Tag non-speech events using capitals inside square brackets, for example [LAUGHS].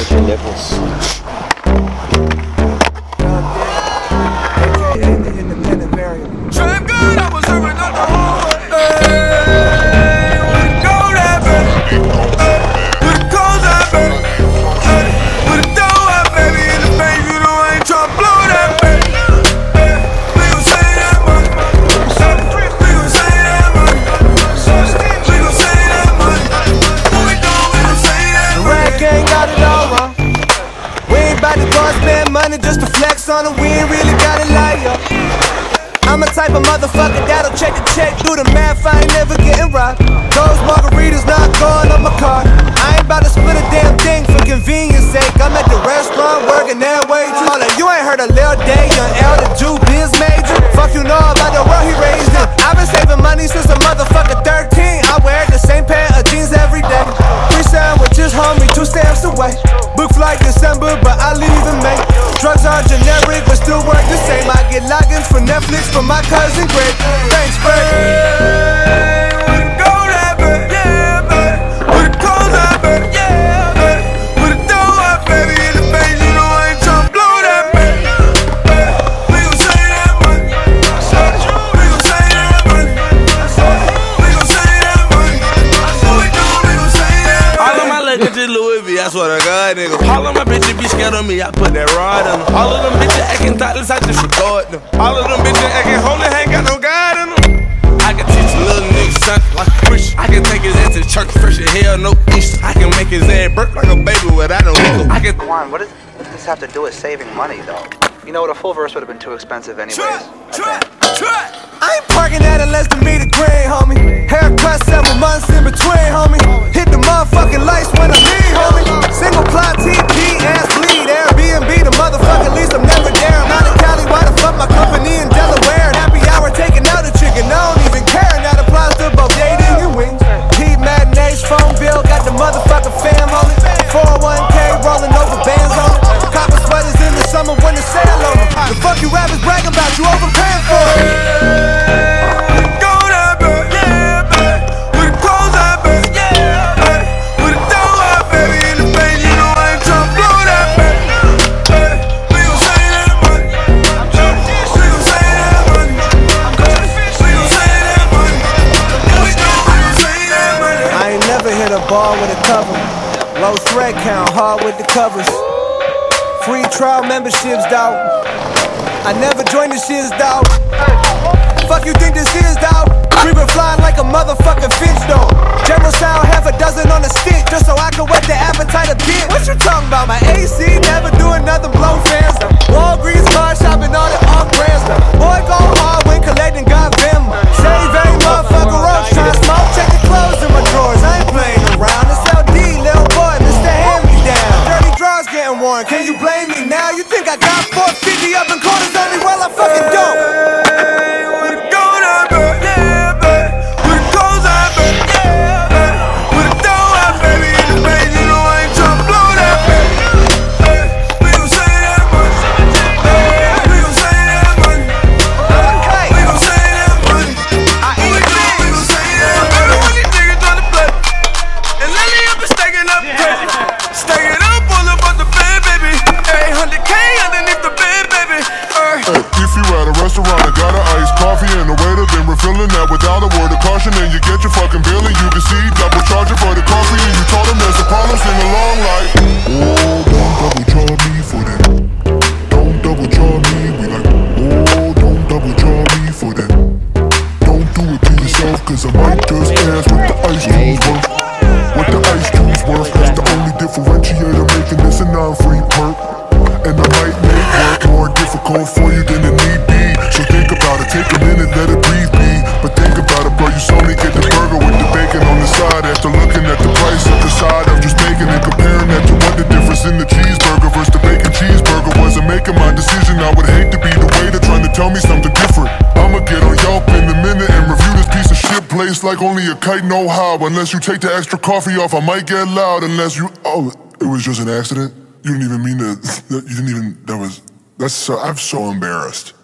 Richard Nichols. Really gotta lie up. I'm a type of motherfucker that'll check the check, do the math, I ain't never getting robbed. Those margaritas not going on my car. I ain't about to split a damn thing for convenience sake. I'm at the restaurant working that way. Hold you ain't heard a Lil Day, young L, the Jew, biz major. Fuck you know about the world he raised in. I've been saving money since a motherfucker 13. I wear the same pair of jeans every day. Three sandwiches, homie, two stamps away. Book flight December, but I leave in May. Drugs are generic, but still work the same. I get logins for Netflix from my cousin Greg. Thanks, Greg. Swear to God, nigga. All of my bitches be scared of me, I put that rod on them. All of them bitches acting thoughtless, I just record them. All of them bitches acting holy, ain't got no God in them. I can teach a little nigga something like a Christian. I can take his ass to church, fresh as hell, no Easter. I can make his ass burp like a baby without no nickel. I can. Juan, what does this have to do with saving money, though? You know what, a full verse would have been too expensive anyways. Try, try, try. I ain't parking at it less than me the grain, homie. Haircut several months in between, homie. Hit the Low thread count, hard with the covers. Free trial memberships, dawg. I never joined the shiz, dawg. Fuck you think this is, dawg? We flying like a motherfucking finch, though. General sound, half a dozen on the stick, just so I can whet the appetite a bit. What you talking about? My AC Cause I just what the ice cream's worth. What the ice cream's worth That's the only differentiator making this a non-free perk. And I might make work more difficult for you than it need be. So think about it, take a minute, let it breathe but think about it, bro, you saw me get the burger with the bacon on the side. After looking at the price of the side of just making and comparing that to what the difference in the cheeseburger versus the bacon cheeseburger wasn't making my decision I would hate to be the waiter trying to tell me something place like only a kite know how Unless you take the extra coffee off, I might get loud. Unless you, oh, it was just an accident? You didn't even mean to, [LAUGHS] you didn't even, that was, that's so, I'm so embarrassed